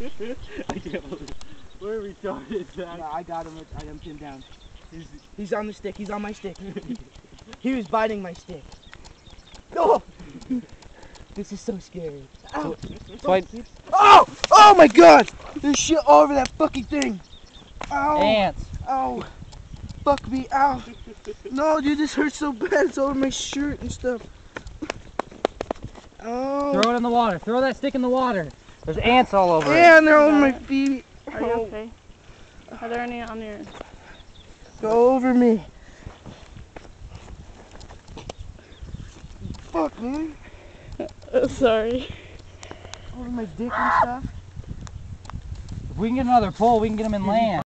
I can't believe We're retarded, Zac. No, I got him. I got him down. He's, he's on the stick. He's on my stick. he was biting my stick. No! This is so scary. Ow. Fight. Oh! Oh my god! There's shit all over that fucking thing. Ow! Ants. Ow! Fuck me, ow! No, dude, this hurts so bad. It's all over my shirt and stuff. Oh. Throw it in the water. Throw that stick in the water. There's ants all over it. And they're on my feet. Are you Oh, okay? Are there any on your? Go over me. Fuck, man. Sorry. Over my dick and stuff. If we can get another pole, we can get them in land.